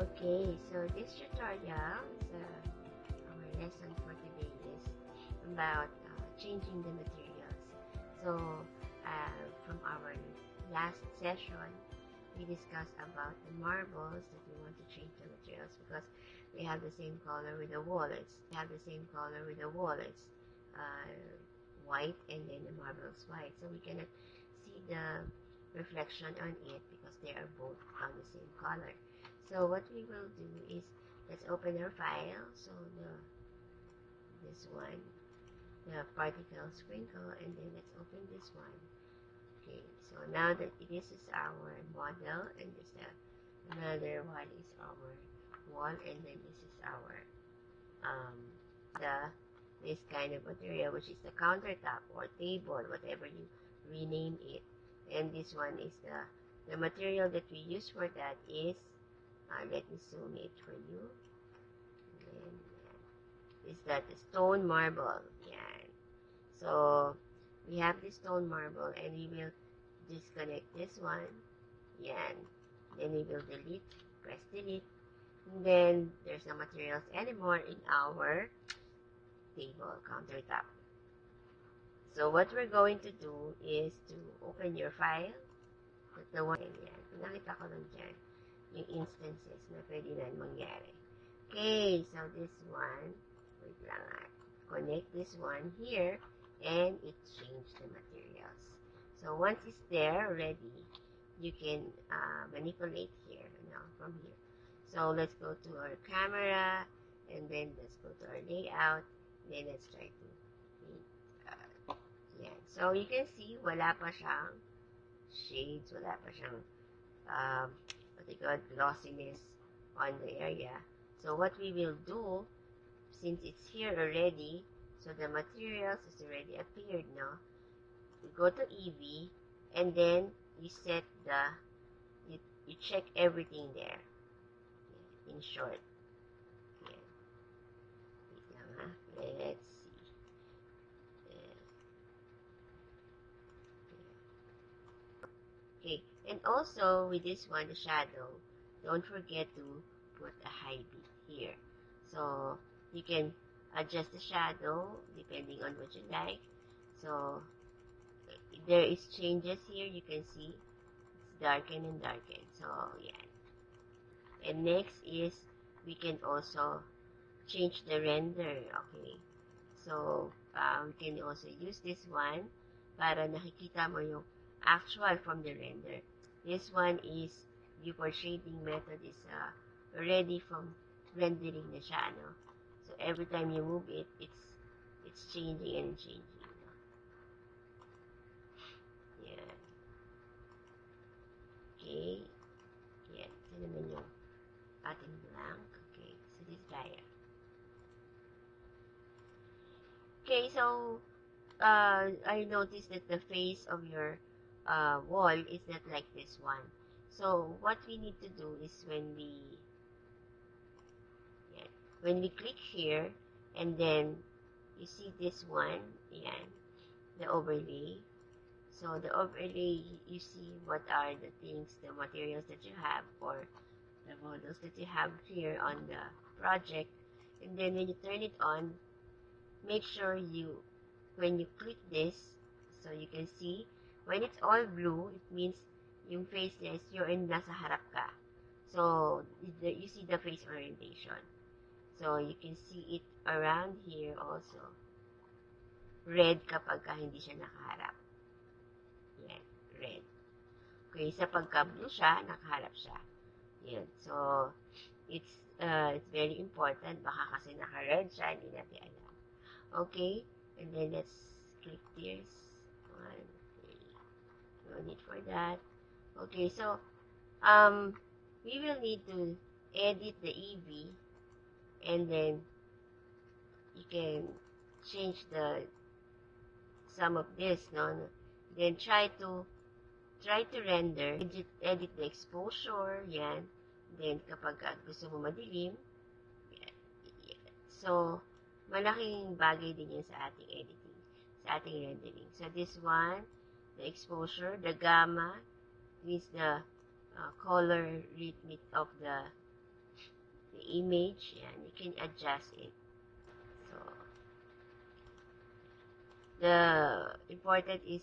Okay, so this tutorial is uh, our lesson for today is about uh, changing the materials. So uh, from our last session, we discussed about the marbles that we want to change the materials because they have the same color with the wallets. They have the same color with the wallets, uh, white and then the marbles white. So we cannot see the reflection on it because they are both on the same color. So what we will do is let's open our file. So the this one, the particle sprinkle, and then let's open this one. Okay, so now that this is our model, and this uh, another one is our wall, and then this is our um, the this kind of material, which is the countertop or table, whatever you rename it and this one is the the material that we use for that is uh, let me zoom it for you. Uh, is that the stone marble yeah. So we have the stone marble and we will disconnect this one yeah. Then we will delete press delete. And then there's no materials anymore in our table countertop. So what we're going to do is to open your file. The one yan. Pinakita ko yung instances na pwede na mangyari. Okay, so this one, wait lang at, ah. connect this one here, and it changed the materials. So once it's there, ready, you can uh, manipulate here, you know, from here. So let's go to our camera, and then let's go to our layout, then let's try to yan. So, you can see, wala pa siyang shades, wala pa siyang, what call glossiness on the area. So, what we will do, since it's here already, so the materials has already appeared, no? We go to Eevee, and then you set the, you, you check everything there. In short. Yeah. Wait lang, ha? Let's Okay, and also with this one, the shadow, don't forget to put a high bit here. So you can adjust the shadow depending on what you like. So there is changes here. You can see it's darken and darken. So yeah. And next is we can also change the render. Okay. So uh, we can also use this one para nakikita mo yung actual from the render. This one is before shading method is uh, ready from rendering siya, no? So, every time you move it, it's it's changing and changing. No? Okay. Yan. Ito naman yung ating blank. Okay. So, this diagram. Okay, so, uh, I noticed that the face of your uh, wall is not like this one. So what we need to do is when we yeah, when we click here and then you see this one, yeah, the overlay. So the overlay, you see what are the things, the materials that you have or the models that you have here on the project. And then when you turn it on, make sure you, when you click this, so you can see When it's all blue, it means yung faceless, you're in nasa harap ka. So, you see the face orientation. So, you can see it around here also. Red kapag ka hindi siya nakaharap. Yan, red. Okay, sa pagka-blue siya, nakaharap siya. Yan. So, it's uh, it's very important. Baka kasi naka-red siya, hindi natin alam. Okay? And then, let's click this. Need for that. Okay so um we will need to edit the EV and then you can change the some of this no? Then try to try to render edit, edit the exposure yan. Then kapag gusto mo madilim yan, yan. so malaking bagay din yan sa ating editing sa ating rendering. So this one the exposure, the gamma means the uh, color rhythmic of the the image, yan, you can adjust it. So, the important is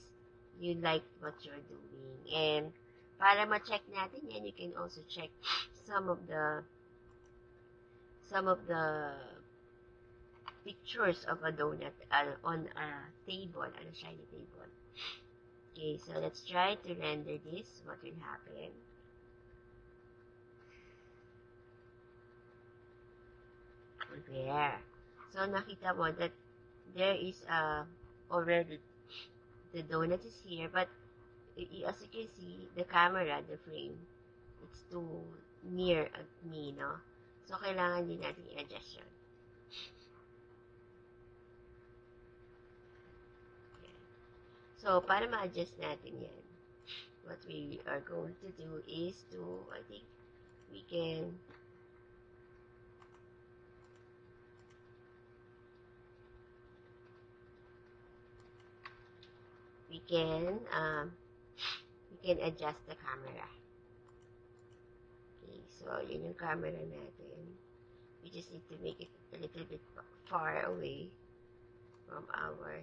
you like what you're doing. And para ma-check natin yan, you can also check some of the some of the pictures of a donut uh, on a table, on a shiny table. Okay, so let's try to render this. What will happen? There. So, nakita mo that there is uh, already the donut is here, but as you can see, the camera, the frame, it's too near me, no? So, kailangan din natin i-adjust yun. So, para ma-adjust natin yan, what we are going to do is to, I think, we can we can um, we can adjust the camera. Okay, so yun yung camera natin. We just need to make it a little bit far away from our.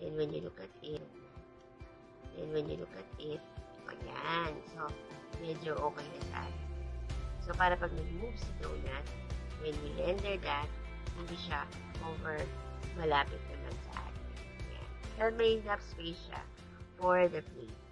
Then when you look at it, then when you look at it, ayan. So, medyo okay na tayo. So, para pag nag-move si donut, when we render that, hindi siya over malapit naman sa atin. Ayan. And may enough space siya for the plate.